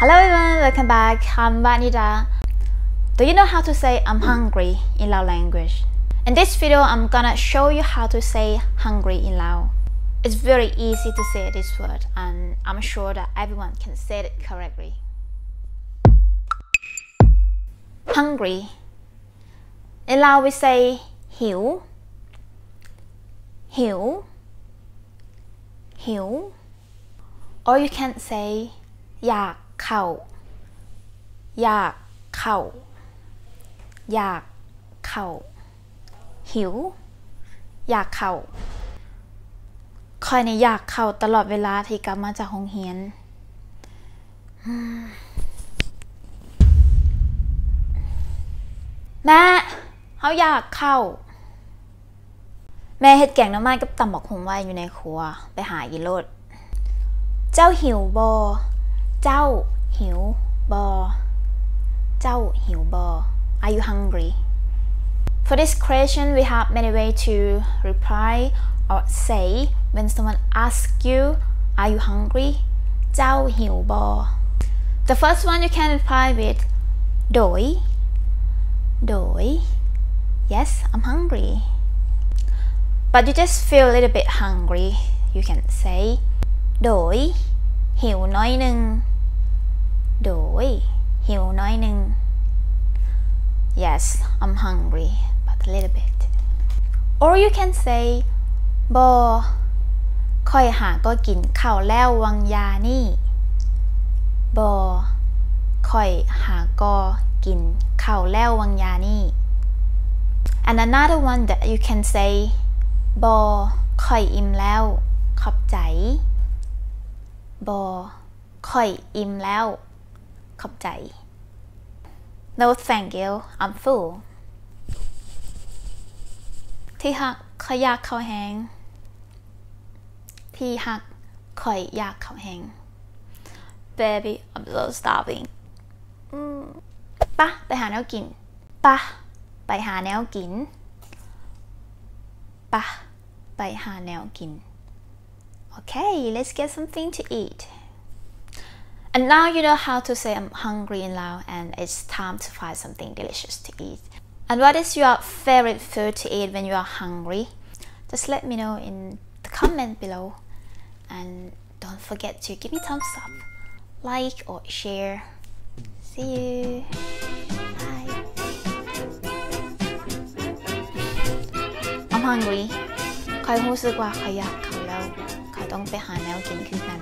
Hello everyone, welcome back. I'm Vanida. Do you know how to say I'm hungry in Lao language? In this video, I'm gonna show you how to say hungry in Lao. It's very easy to say this word and I'm sure that everyone can say it correctly. Hungry. In Lao we say hiu, hiu, hiu, or you can say yak เข้าอยากเข้าอยากเข้าหิว อยากเข้าคอยในอยากเข้าตลอดเวลาที่กลับมาจากโรงเรียนแม่เขาอยากเข้า แม่เฮ็ดแกงน้ำมันกับตำบักหุงไว้อยู่ในครัว ไปหาอีโลด เจ้าหิวบอ เจ้าหิวบอเจ้าหิวบอ Are you hungry? For this question, we have many ways to reply or say when someone asks you, Are you hungry? เจ้าหิวบอ The first one you can reply with โดย โดย Yes, I'm hungry. But you just feel a little bit hungry. You can say โดย หิวน้อยหนึ่ง โดยหิวน้อยหนึ่ง Yes, I'm hungry, but a little bit. Or you can say บอค่อยหาก็กินข้าวแล้ววังยานี่บอค่อยหาก็กินข้าวแล้ววังยานี่ And another one that you can say บอค่อยอิ่มแล้ว ขอบใจบอค่อยอิ่มแล้ว ขอบใจ No thank you I'm full ที่หักขอยอยากเขาแห้งที่หักขอยอยากเขาแห้ง Baby I'm so starving ปะไปหาแนวกินปะไปหาแนวกินปะไปหาแนวกิน Okay, let's get something to eat. And now you know how to say I'm hungry in Lao and it's time to find something delicious to eat. And what is your favorite food to eat when you are hungry? Just let me know in the comment below. And don't forget to give me thumbs up, like or share. See you. Bye. I'm hungry คอยรู้สึกว่าขอยอยากเขาแล้ว เขาต้องไปหาแนวกินคือกัน